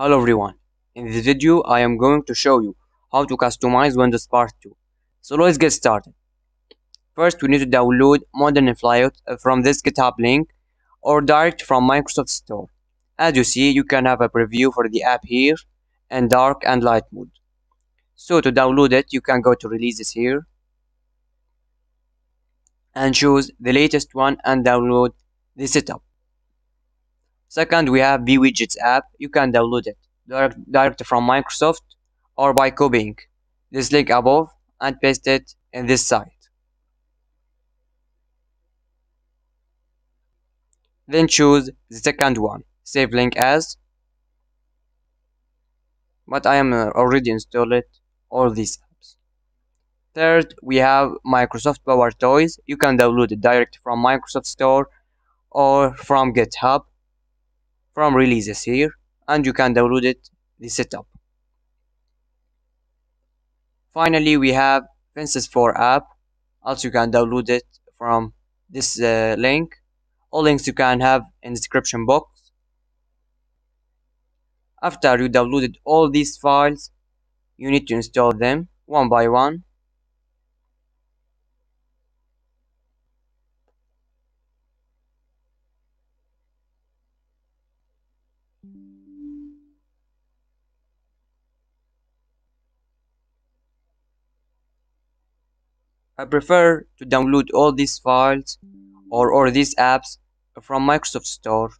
Hello everyone, in this video I am going to show you how to customize Windows Part 2. So let's get started. First we need to download Modern Flyout uh, from this GitHub link or direct from Microsoft Store. As you see you can have a preview for the app here in dark and light mode. So to download it you can go to releases here and choose the latest one and download the setup. Second, we have BeWidgets app. You can download it direct, direct from Microsoft or by copying this link above and paste it in this site. Then choose the second one, save link as. But I am uh, already installed all these apps. Third, we have Microsoft Power Toys. You can download it direct from Microsoft Store or from GitHub from releases here and you can download it the setup. Finally we have Fences 4 app. Also you can download it from this uh, link. All links you can have in the description box. After you downloaded all these files you need to install them one by one I prefer to download all these files or, or these apps from Microsoft Store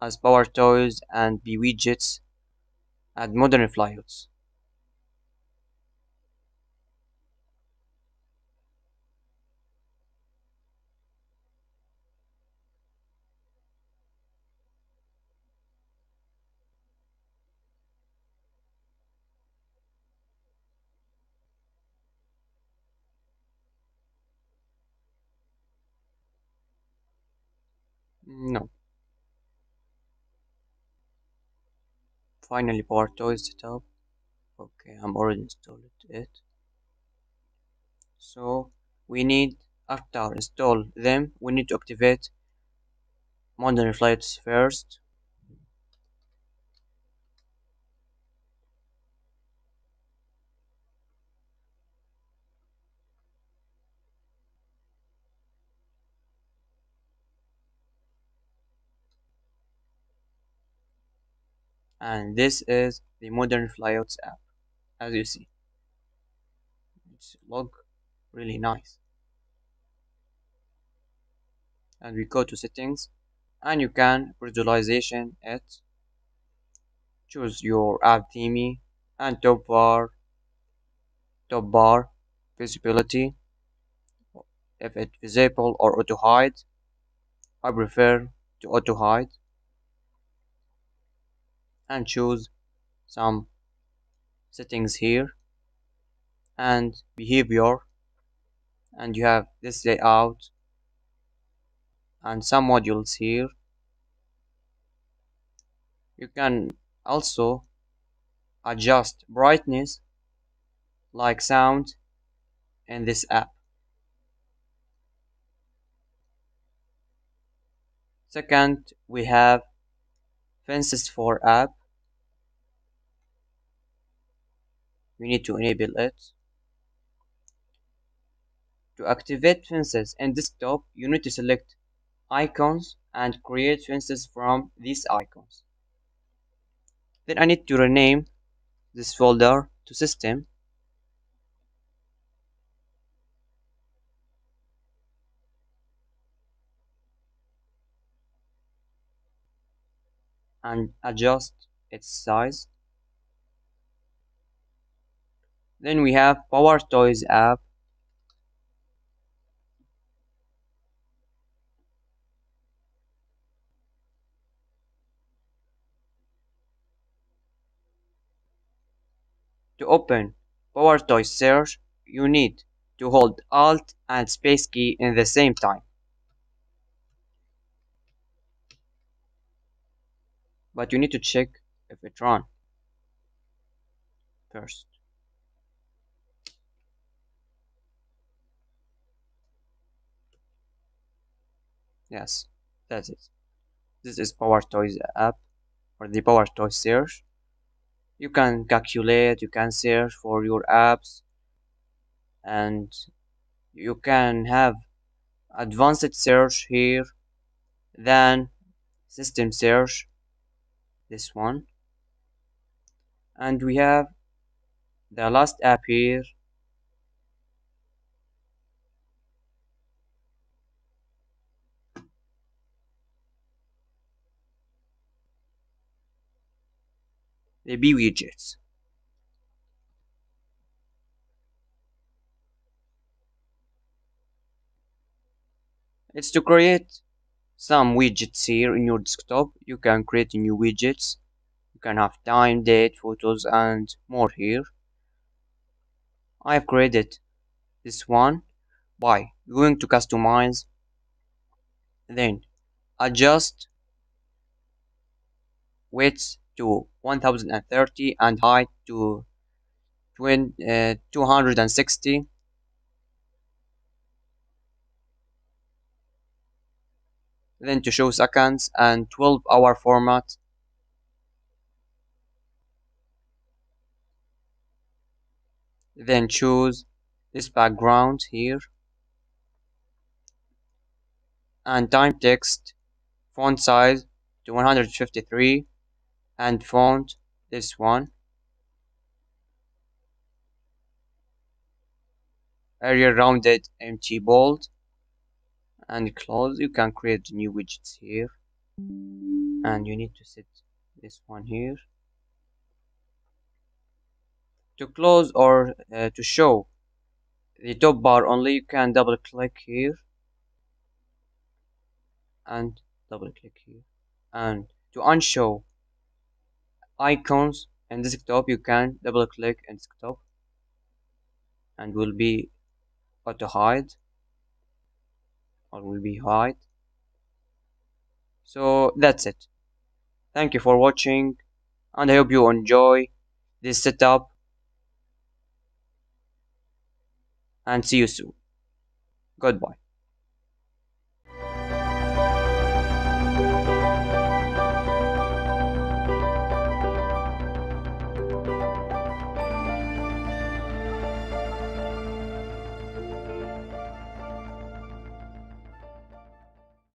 as Power Toys and widgets and Modern Flyouts. No. Finally, Power Toys setup. Okay, I'm already installed it. So we need after install them, we need to activate modern flyouts first. And this is the modern flyouts app as you see. It's look really nice. And we go to settings and you can visualization it choose your app theme and top bar top bar visibility. If it's visible or auto hide I prefer to auto hide and choose some settings here and behavior and you have this layout and some modules here. You can also adjust brightness like sound in this app. Second we have Fences 4 app. We need to enable it. To activate fences in desktop you need to select icons and create fences from these icons. Then I need to rename this folder to system and adjust its size. Then we have Power Toys app. To open Power Toys search, you need to hold Alt and Space key in the same time. But you need to check if it run first. Yes that's it. This is power toys app. Or the power to search you can calculate you can search for your apps and you can have advanced search here then system search this one. And we have the last app here. The BeWidgets. It's to create some widgets here in your desktop. You can create new widgets. You can have time date photos and more here. I've created this one by going to customize then adjust width to 1030 and height to 20, uh, 260 then to show seconds and 12 hour format. Then choose this background here. And time text font size to 153 and font this one. Arial Rounded MT Bold and close. You can create new widgets here. And you need to set this one here. To close or uh, to show the top bar only you can double click here. And double click here. And to unshow icons in desktop you can double click in desktop. And will be auto hide or will be hide so that's it. Thank you for watching and I hope you enjoy this setup and see you soon. Goodbye